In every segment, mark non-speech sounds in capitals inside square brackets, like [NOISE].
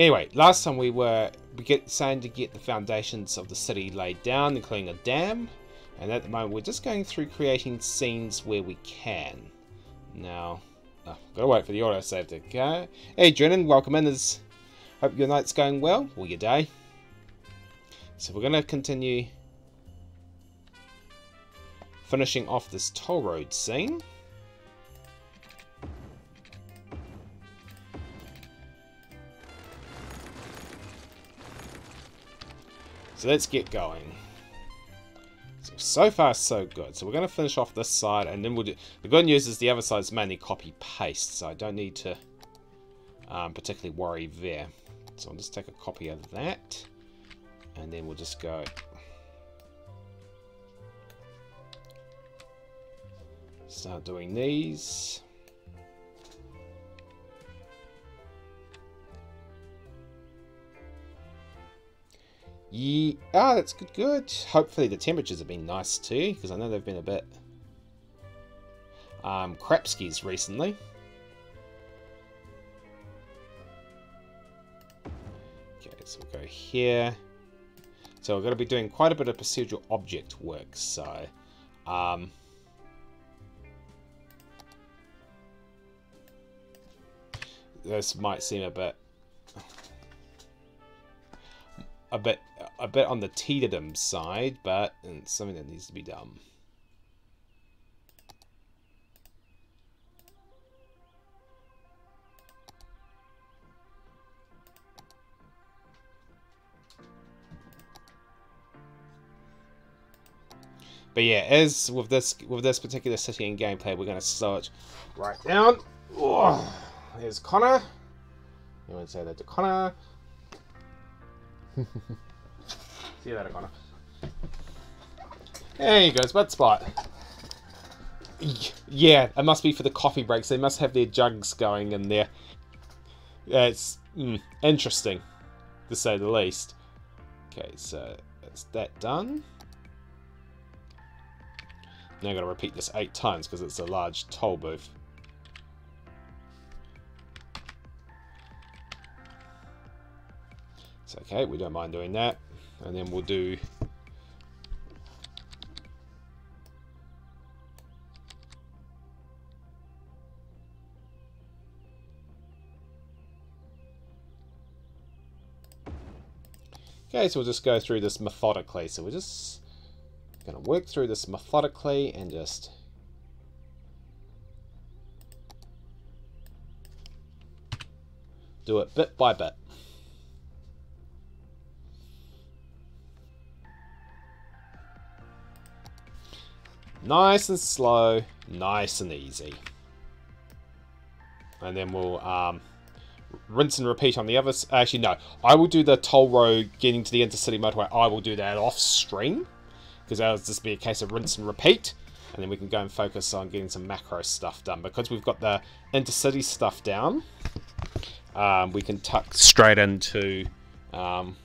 Anyway, last time we were we get saying to get the foundations of the city laid down, including a dam. And at the moment, we're just going through creating scenes where we can. Now, oh, gotta wait for the autosave to go. Hey, Drennan, welcome in. As hope your night's going well, or your day. So we're gonna continue finishing off this toll road scene. So let's get going. So, so far so good. So we're going to finish off this side and then we'll do... The good news is the other side is mainly copy-paste, so I don't need to um, particularly worry there. So I'll just take a copy of that and then we'll just go... Start doing these. Yeah, ah, that's good, good. Hopefully the temperatures have been nice too, because I know they've been a bit um, crapskis recently. Okay, so we'll go here. So we're going to be doing quite a bit of procedural object work, so... Um, this might seem a bit a bit a bit on the tedium side, but it's something that needs to be done. But yeah, as with this with this particular city and gameplay, we're gonna start right down. Oh, there's Connor. You to say that to Connor? [LAUGHS] See you later, Connor. There you go, spot spot. Yeah, it must be for the coffee breaks. They must have their jugs going in there. it's mm, interesting, to say the least. Okay, so that's that done. Now I've got to repeat this eight times because it's a large toll booth. It's okay, we don't mind doing that. And then we'll do Okay, so we'll just go through this methodically. So we're just going to work through this methodically and just do it bit by bit. Nice and slow, nice and easy. And then we'll um, rinse and repeat on the others. Actually, no. I will do the toll road getting to the intercity motorway. I will do that off stream. Because that'll just be a case of rinse and repeat. And then we can go and focus on getting some macro stuff done. Because we've got the intercity stuff down, um, we can tuck straight into... Um,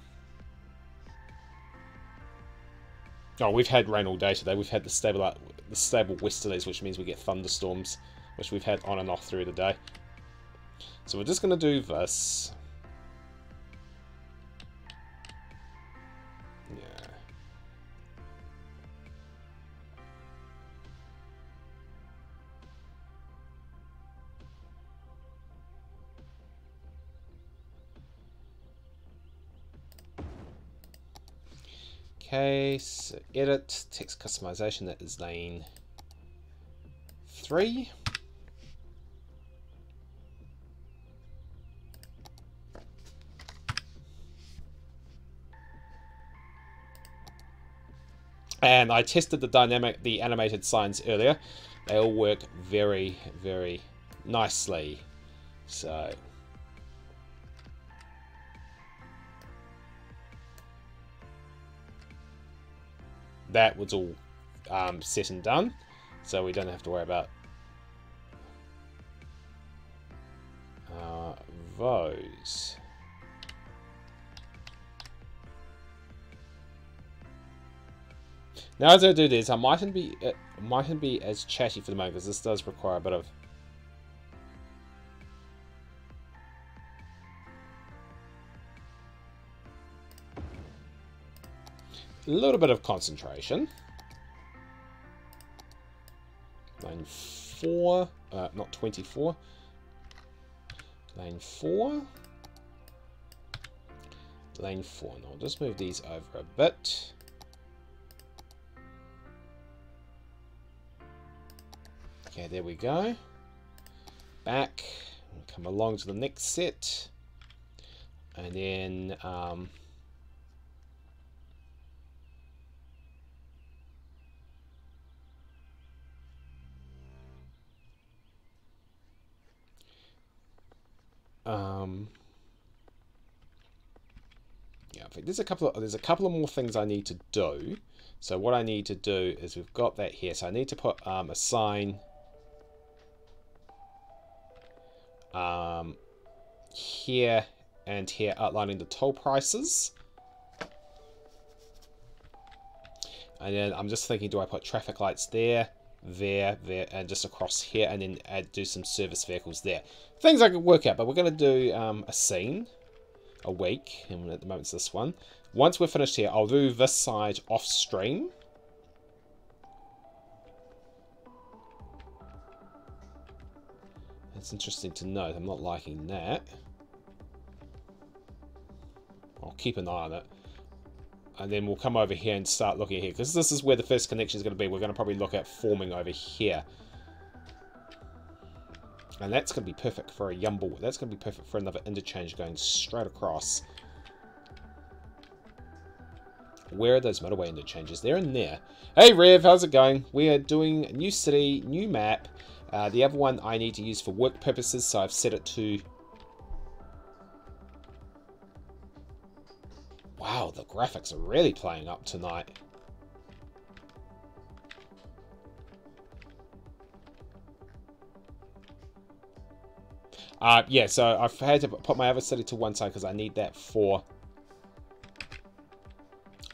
Oh, we've had rain all day today. We've had the stable the stable westerlies, which means we get thunderstorms, which we've had on and off through the day. So we're just going to do this. Okay, so edit, text customization, that is lane 3. And I tested the dynamic, the animated signs earlier. They all work very, very nicely. So that was all um, set and done, so we don't have to worry about uh, those. Now as I do this, I mightn't be uh, mightn't be as chatty for the moment because this does require a bit of a little bit of concentration. Lane 4, uh, not 24. Lane 4. Lane 4. Now I'll just move these over a bit. Okay, there we go. Back. Come along to the next set. And then... Um, um, yeah, I think there's a couple of there's a couple of more things I need to do. So what I need to do is we've got that here. So I need to put um, a sign um, here and here outlining the toll prices. And then I'm just thinking, do I put traffic lights there, there, there, and just across here, and then add, do some service vehicles there. Things I could work out, but we're going to do um, a scene a week, and at the moment it's this one. Once we're finished here, I'll do this side off stream. It's interesting to note. I'm not liking that. I'll keep an eye on it. And then we'll come over here and start looking here. Because this is where the first connection is going to be. We're going to probably look at forming over here. And that's going to be perfect for a Yumble. That's going to be perfect for another interchange going straight across. Where are those motorway interchanges? They're in there. Hey Rev, how's it going? We are doing a new city, new map. Uh, the other one I need to use for work purposes, so I've set it to... Wow, the graphics are really playing up tonight. Uh, yeah, so I've had to put my other city to one side because I need that for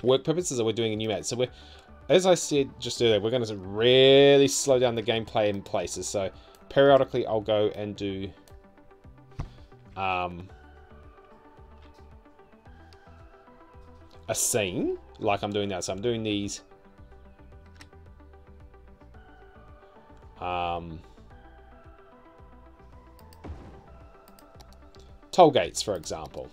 work purposes. That we're doing a new map. So we're as I said just earlier, we're going to really slow down the gameplay in places. So periodically I'll go and do um, a scene like I'm doing now. So I'm doing these um, toll gates, for example.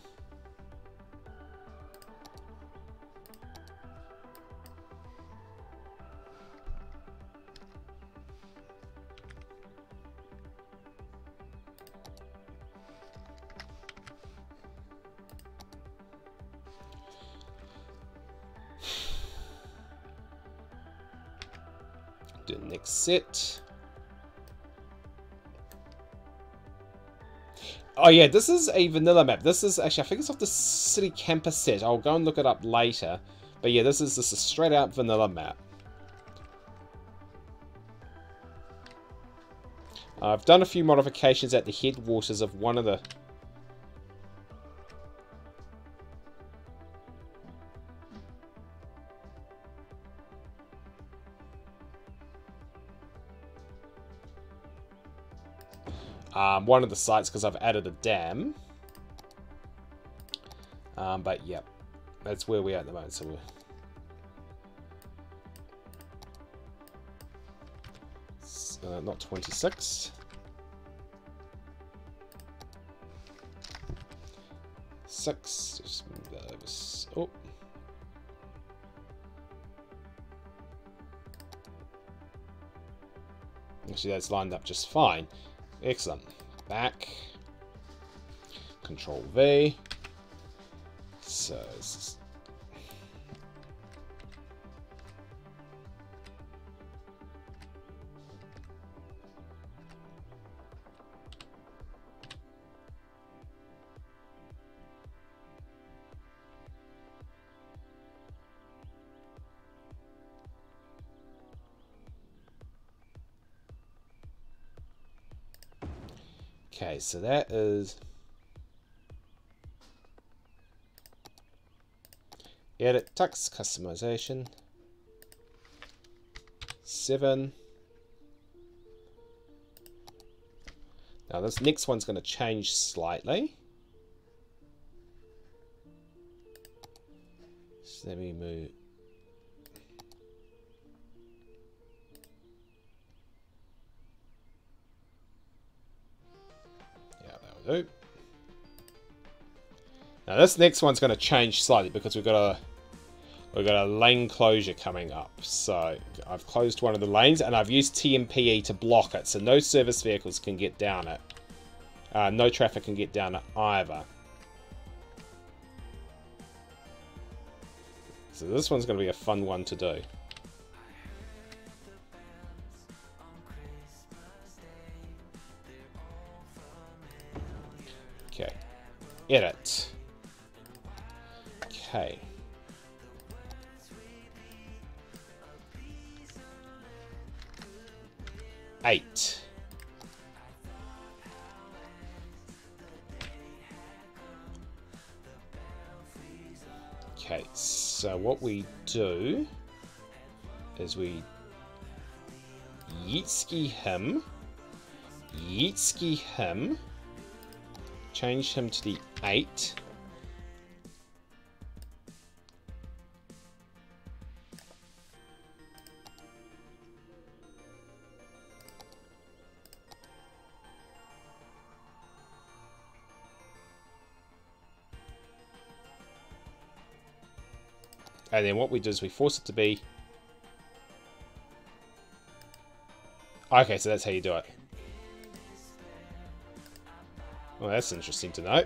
It. Oh yeah, this is a vanilla map. This is actually, I think it's off the City Campus set. I'll go and look it up later. But yeah, this is this is straight out vanilla map. I've done a few modifications at the headwaters of one of the one of the sites because I've added a dam. Um, but yep, that's where we are at the moment. So we're uh, not 26. Six. Just move that over. Oh. Actually, that's lined up just fine. Excellent. Back. Control V. So Okay, so that is... Edit text customization. 7. Now this next one's going to change slightly. So let me move Now this next one's going to change slightly because we've got a we've got a lane closure coming up. So I've closed one of the lanes and I've used TMPE to block it, so no service vehicles can get down it. Uh, no traffic can get down it either. So this one's going to be a fun one to do. Edit. Okay. Eight. Okay, so what we do is we yeetski him, yeetski him, change him to the 8, And then what we do is we force it to be... Okay, so that's how you do it. Well, that's interesting to know.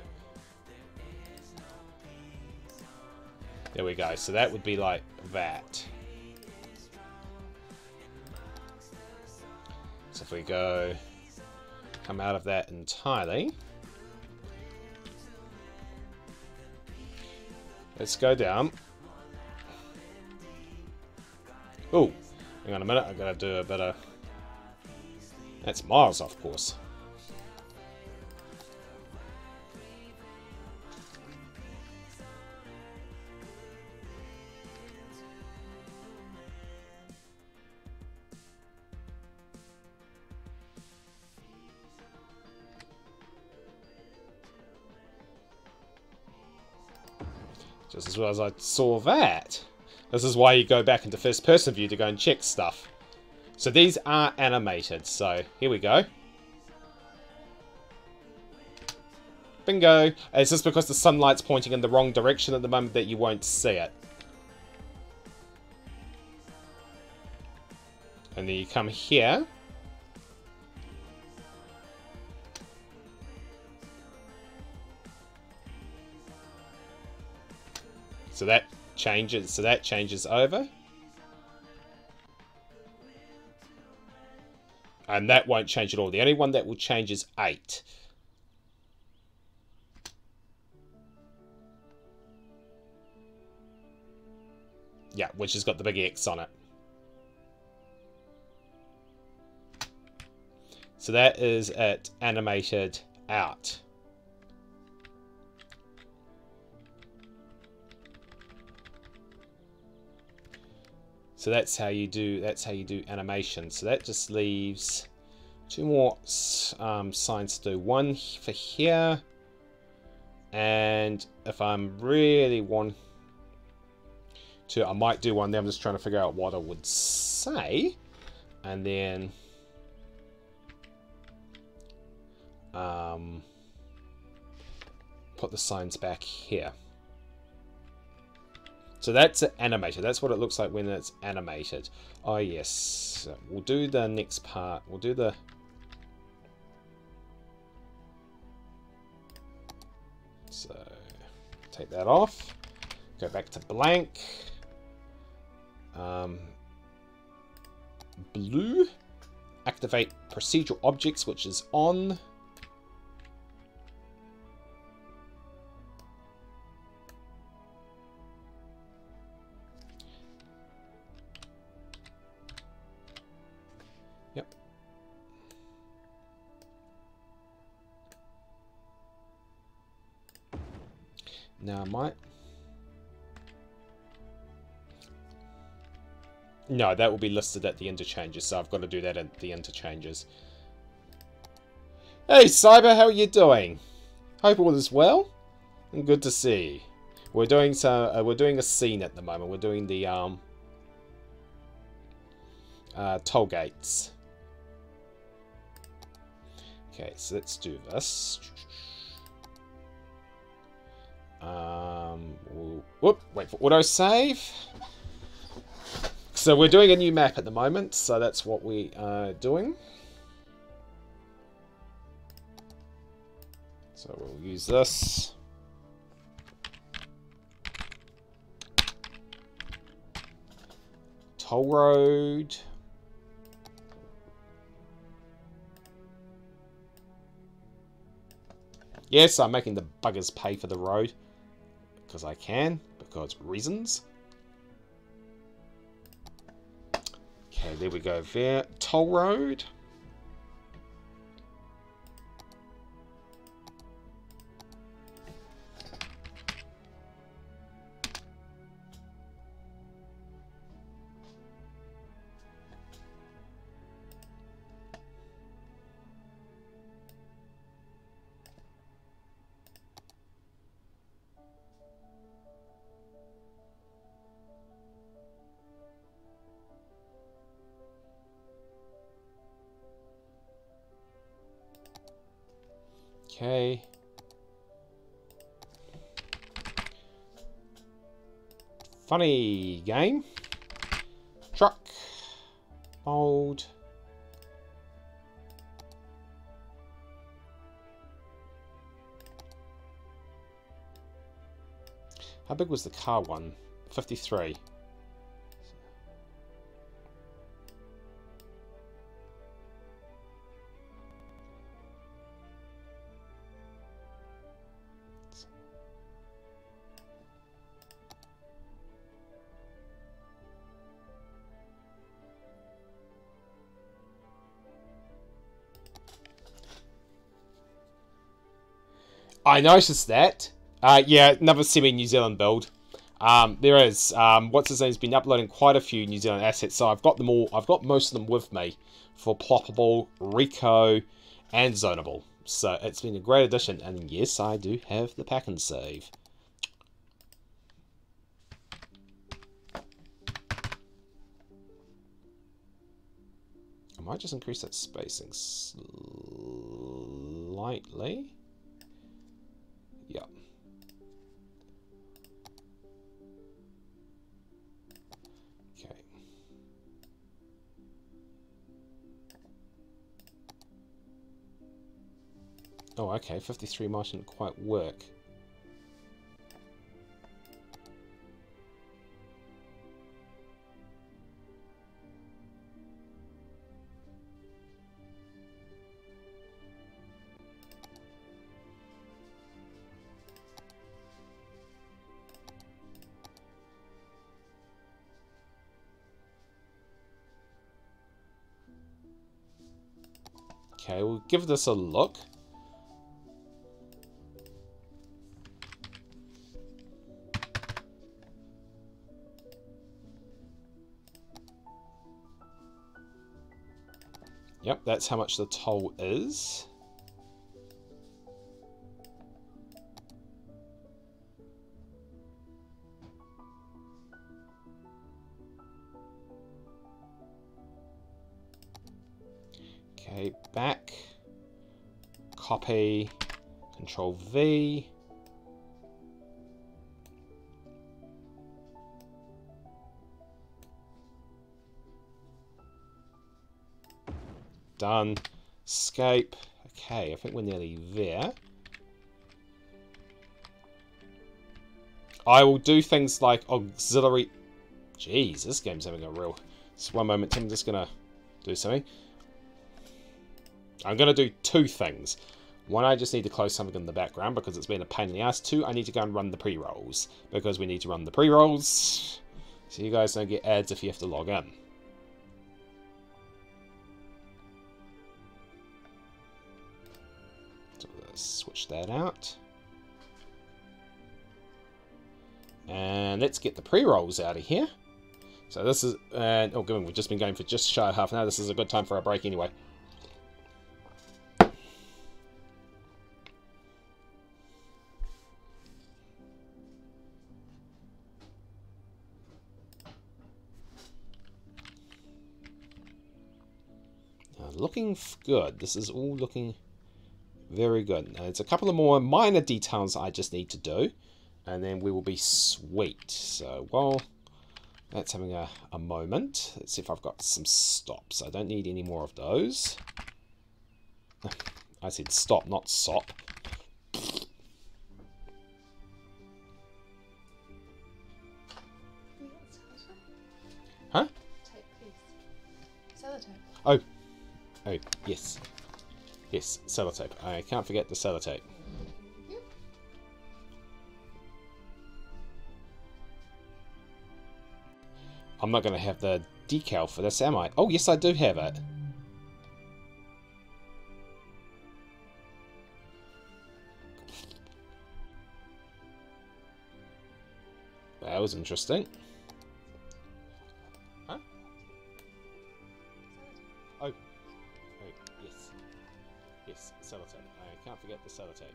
There we go. So that would be like that. So if we go... Come out of that entirely... Let's go down. Oh, hang on a minute, I've got to do a better... That's miles, of course. Just as well as I saw that. This is why you go back into first person view to go and check stuff. So these are animated, so here we go. Bingo! It's just because the sunlight's pointing in the wrong direction at the moment that you won't see it. And then you come here. So that changes, so that changes over. And that won't change at all. The only one that will change is 8. Yeah, which has got the big X on it. So that is it animated out. So that's how you do that's how you do animation. So that just leaves two more um, signs to do. One for here, and if I'm really want to, I might do one there. I'm just trying to figure out what I would say, and then um, put the signs back here. So that's animated. That's what it looks like when it's animated. Oh, yes. We'll do the next part. We'll do the... So, take that off. Go back to blank. Um, blue. Activate procedural objects, which is on. Now, I might... No, that will be listed at the interchanges, so I've got to do that at the interchanges. Hey, Cyber, how are you doing? Hope all is well. And good to see. We're doing so. Uh, we're doing a scene at the moment. We're doing the um, uh, toll gates. Okay, so let's do this. Um, whoop, wait for autosave. So we're doing a new map at the moment, so that's what we are doing. So we'll use this. Toll road. Yes, I'm making the buggers pay for the road. Because I can. Because reasons. Okay, there we go there. Toll road. Funny game. Truck. Old. How big was the car one? 53. I noticed that. Uh, yeah, another semi-New Zealand build. Um, there is. Um, what's his name's been uploading quite a few New Zealand assets, so I've got them all. I've got most of them with me for Ploppable, Rico, and Zonable. So it's been a great addition, and yes, I do have the Pak'nSave. I might just increase that spacing slightly. Oh, okay. 53 might didn't quite work. Okay, we'll give this a look. Yep, that's how much the toll is. Okay, back, copy, control V. Done. Escape. Okay, I think we're nearly there. I will do things like auxiliary... Jeez, this game's having a real... Just one moment, I'm just going to do something. I'm going to do two things. One, I just need to close something in the background because it's been a pain in the ass. Two, I need to go and run the pre-rolls because we need to run the pre-rolls so you guys don't get ads if you have to log in. Switch that out. And let's get the pre-rolls out of here. So this is, uh, oh, given we've just been going for just shy of half an hour, this is a good time for a break anyway. looking good. This is all looking very good. Now, it's a couple of more minor details I just need to do. and then we will be sweet. So while that's having a, a moment, let's see if I've got some stops. I don't need any more of those. [LAUGHS] I said stop, not sop. Huh? Tape. Oh. Oh, yes. Yes, sellotape. I can't forget the sellotape. I'm not going to have the decal for this, am I? Oh, yes, I do have it. That was interesting. Forget the sellotape.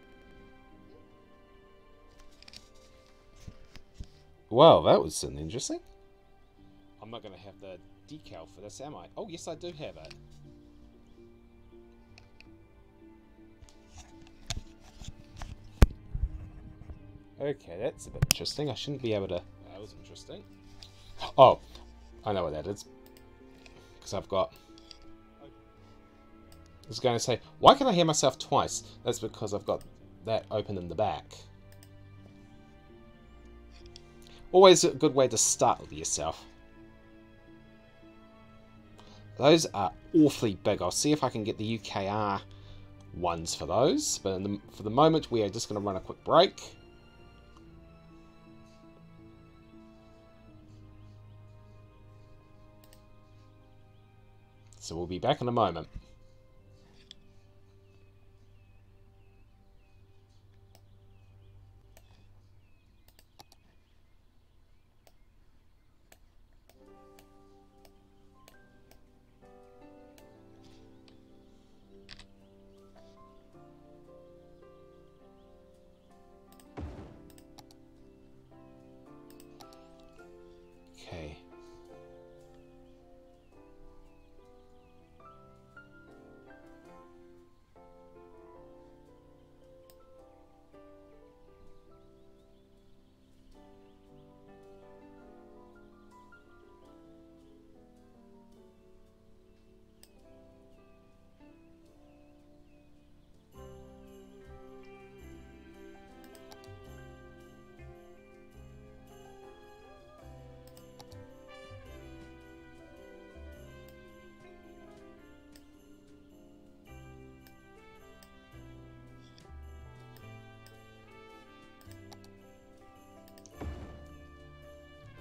Well, that was something interesting. I'm not going to have the decal for this, am I? Oh, yes, I do have it. Okay, that's a bit interesting. I shouldn't be able to... That was interesting. Oh, I know what that is. Because I've got... I going to say, why can I hear myself twice? That's because I've got that open in the back. Always a good way to start with yourself. Those are awfully big. I'll see if I can get the UKR ones for those. But the, for the moment, we are just going to run a quick break. So we'll be back in a moment.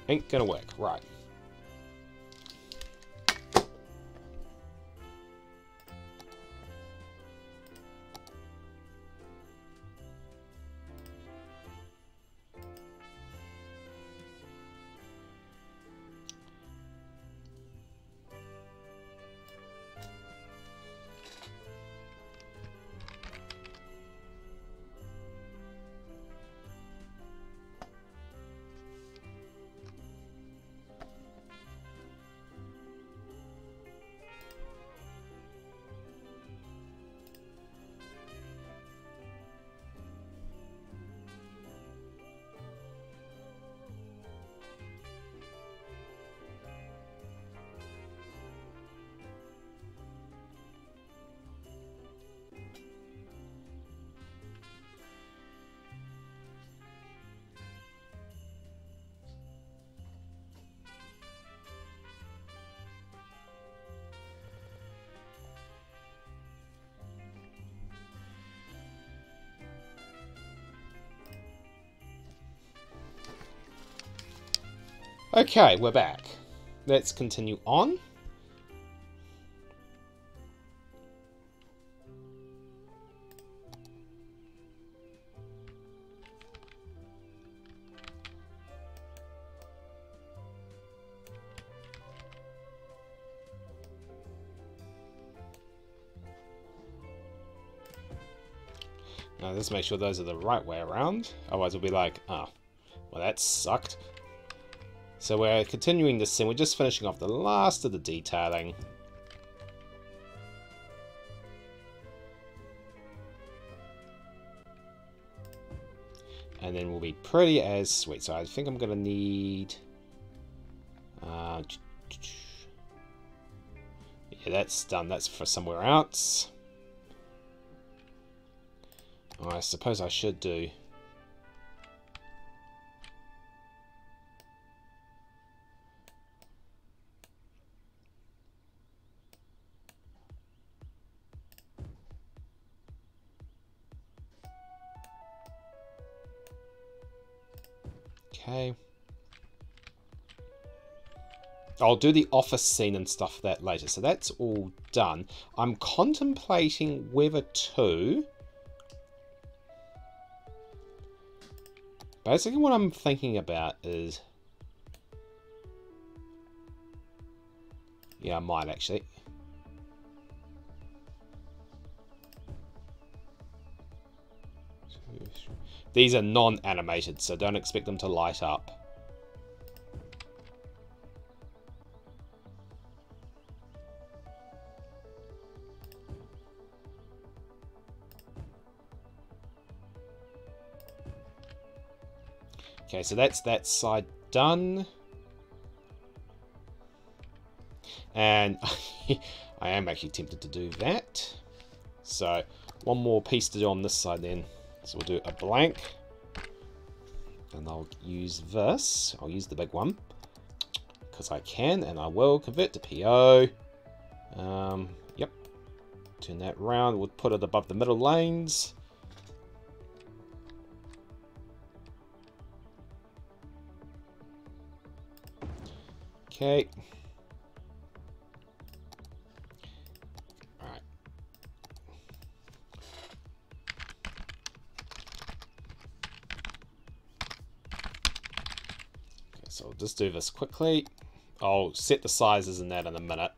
Ain't gonna work. Right. Okay, we're back. Let's continue on. Now let's make sure those are the right way around. Otherwise we'll be like, oh, well that sucked. So we're continuing this scene. We're just finishing off the last of the detailing. and then we'll be pretty as sweet. So I think I'm going to need... Uh, yeah, that's done. That's for somewhere else. I suppose I should do... I'll do the office scene and stuff that later. So that's all done. I'm contemplating whether to... Basically what I'm thinking about is... Yeah, I might actually. These are non-animated, so don't expect them to light up. Okay, so that's that side done. And [LAUGHS] I am actually tempted to do that. So, one more piece to do on this side then. So we'll do a blank. And I'll use this. I'll use the big one. Because I can, and I will convert to PO. Um, yep. Turn that round. We'll put it above the middle lanes. Okay. All. So, just do this quickly. I'll set the sizes in that in a minute.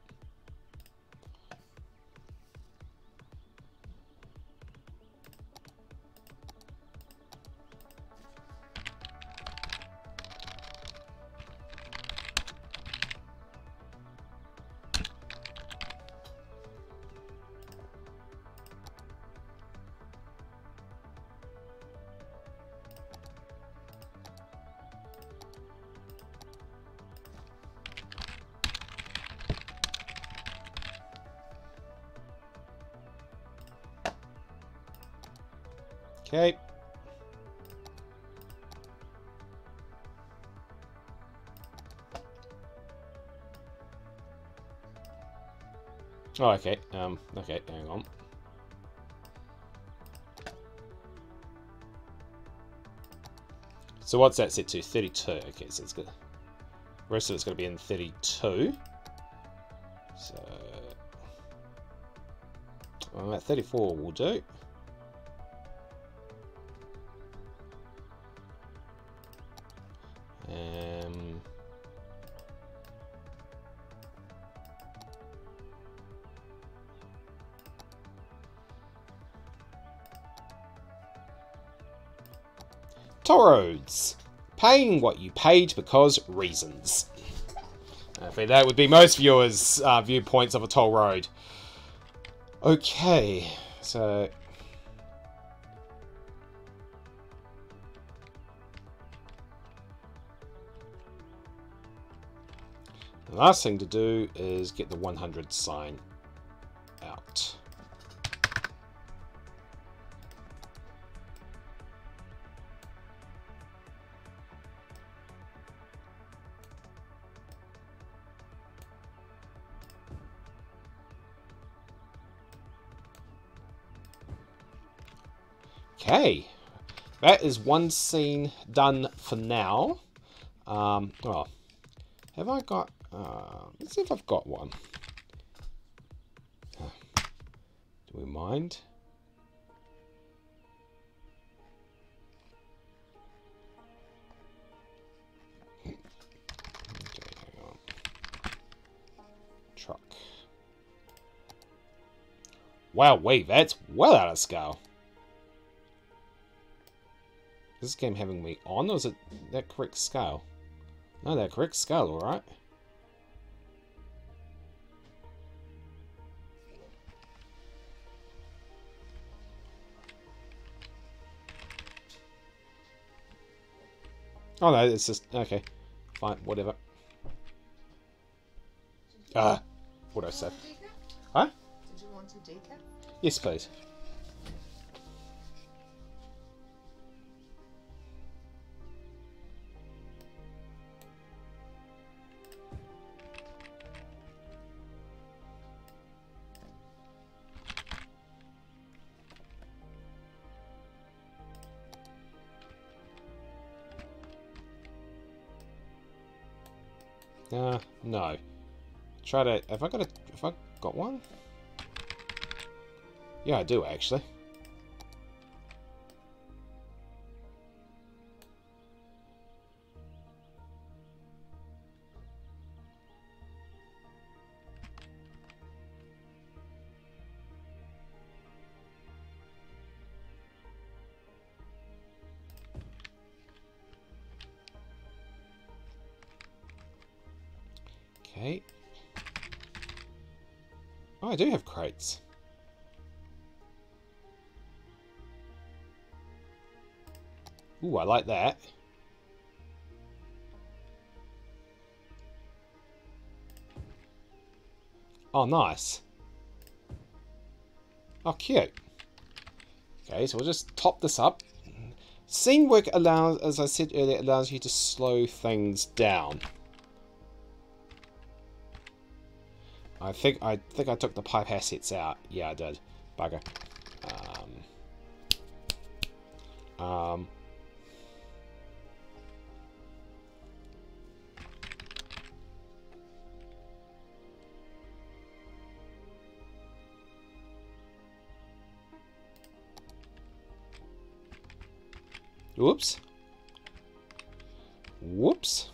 Oh, okay. Um, okay, hang on. So what's that set to? 32. Okay, so it's good. The rest of it's going to be in 32. So... Well, 34 will do. Paying what you paid because reasons. I think that would be most viewers' uh, viewpoints of a toll road. Okay, so... The last thing to do is get the 100 sign Okay, that is one scene done for now. Um, oh, have I got, uh, let's see if I've got one. Do we mind? Truck. Wow, wait, that's well out of scale. Is this game having me on, or is it that correct scale? No, that correct scale, alright. Oh no, it's just okay. Fine, whatever. Ah, what I said. Huh? Did you want a decaf? Yes, please. Uh, no. Try to. Have I got a? Have I got one? Yeah, I do actually. Crates. Ooh, I like that. Oh, nice. Oh, cute. Okay, so we'll just top this up. Scene work allows, as I said earlier, allows you to slow things down. I think I think I took the pipe assets out. Yeah, I did. Bugger. Um, um, Whoops. Whoops.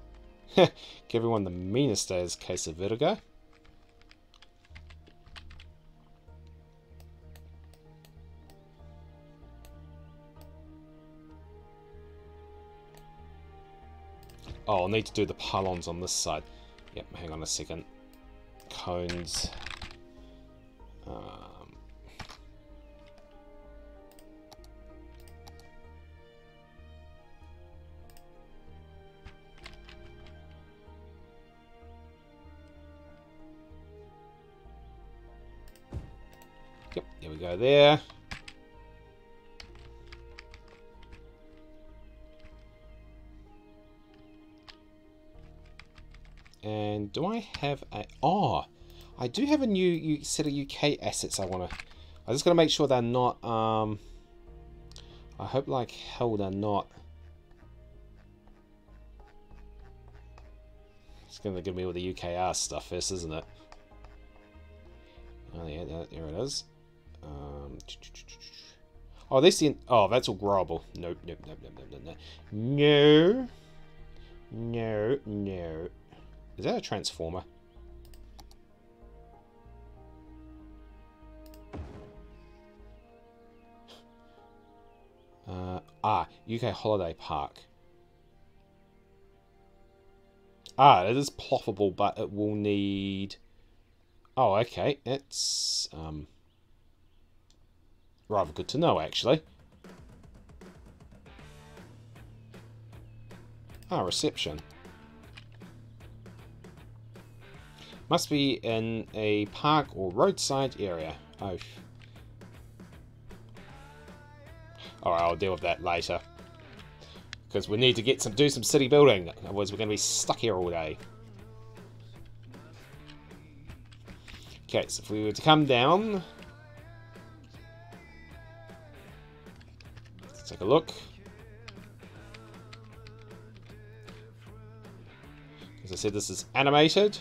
[LAUGHS] Give everyone the meanest days case of vertigo. Oh, I'll need to do the pylons on this side. Yep, hang on a second. Cones. Um, Yep, there we go there. Do I have a... Oh, I do have a new set of UK assets I want to... I just got to make sure they're not... Um, I hope like hell they're not... It's going to give me all the UKR stuff first, isn't it? Oh, yeah, there it is. Um, oh, this. Oh, that's all growable. Nope, nope, nope, nope, nope, nope, no. No. No, no. Is that a transformer? Uh, ah, UK Holiday Park. Ah, it is ploppable, but it will need... Oh, okay. It's um, rather good to know, actually. Ah, reception. Must be in a park or roadside area. Oh. Alright, I'll deal with that later. Because we need to get some do some city building. Otherwise we're going to be stuck here all day. Okay, so if we were to come down... Let's take a look. As I said, this is animated.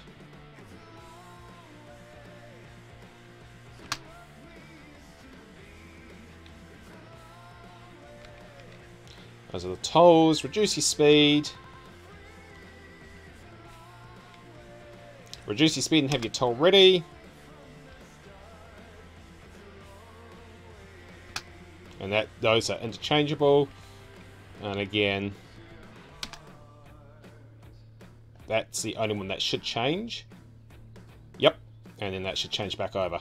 Those are the tolls. Reduce your speed. Reduce your speed and have your toll ready. And that those are interchangeable. And again, that's the only one that should change. Yep. And then that should change back over.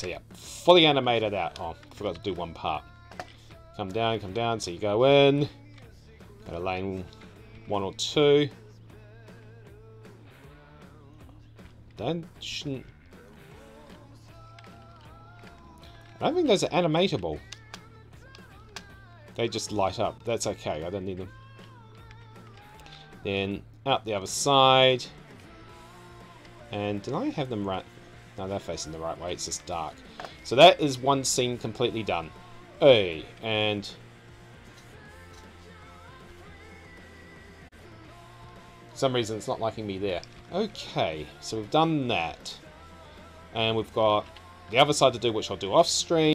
So yeah, fully animated out. Oh, forgot to do one part. Come down, come down. So you go in. Go to lane one or two. That shouldn't... I don't think those are animatable. They just light up. That's okay. I don't need them. Then out the other side. And did I have them right? No, they're facing the right way. It's just dark. So that is one scene completely done. Hey, and... For some reason it's not liking me there. Okay, so we've done that. And we've got the other side to do, which I'll do off stream.